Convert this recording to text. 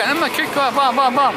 اما كيك بام بام بام